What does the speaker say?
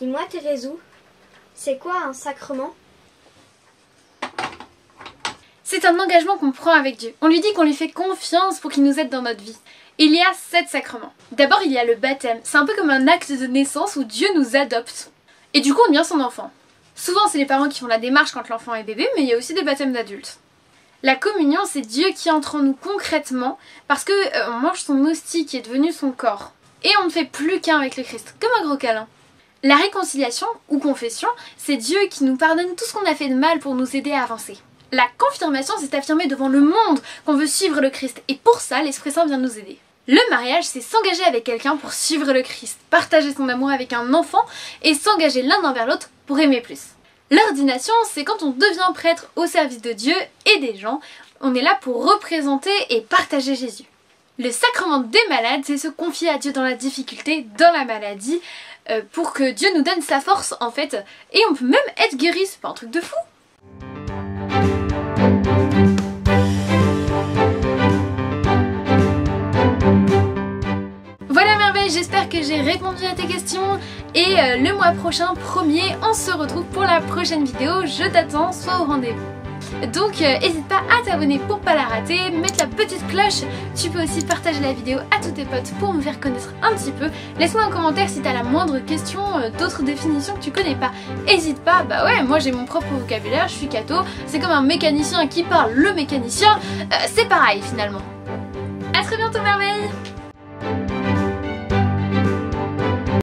Dis-moi Thérésou, c'est quoi un sacrement? C'est un engagement qu'on prend avec Dieu. On lui dit qu'on lui fait confiance pour qu'il nous aide dans notre vie. Il y a sept sacrements. D'abord, il y a le baptême. C'est un peu comme un acte de naissance où Dieu nous adopte. Et du coup, on devient son enfant. Souvent, c'est les parents qui font la démarche quand l'enfant est bébé, mais il y a aussi des baptêmes d'adultes. La communion, c'est Dieu qui entre en nous concrètement parce que euh, on mange son hostie qui est devenu son corps. Et on ne fait plus qu'un avec le Christ, comme un gros câlin. La réconciliation ou confession, c'est Dieu qui nous pardonne tout ce qu'on a fait de mal pour nous aider à avancer. La confirmation, c'est affirmer devant le monde qu'on veut suivre le Christ et pour ça, l'Esprit Saint vient nous aider. Le mariage, c'est s'engager avec quelqu'un pour suivre le Christ, partager son amour avec un enfant et s'engager l'un envers l'autre pour aimer plus. L'ordination, c'est quand on devient prêtre au service de Dieu et des gens. On est là pour représenter et partager Jésus. Le sacrement des malades, c'est se confier à Dieu dans la difficulté, dans la maladie, euh, pour que Dieu nous donne sa force en fait. Et on peut même être guéri, c'est pas un truc de fou. Voilà merveille, j'espère que j'ai répondu à tes questions et euh, le mois prochain, premier, on se retrouve pour la prochaine vidéo. Je t'attends, sois au rendez-vous. Donc n'hésite pas à t'abonner pour pas la rater, mettre la petite cloche. Tu peux aussi partager la vidéo à tous tes potes pour me faire connaître un petit peu. Laisse-moi un commentaire si t'as la moindre question, euh, d'autres définitions que tu connais pas. N'hésite pas, bah ouais, moi j'ai mon propre vocabulaire, je suis cato. C'est comme un mécanicien qui parle le mécanicien. Euh, c'est pareil finalement. A très bientôt merveille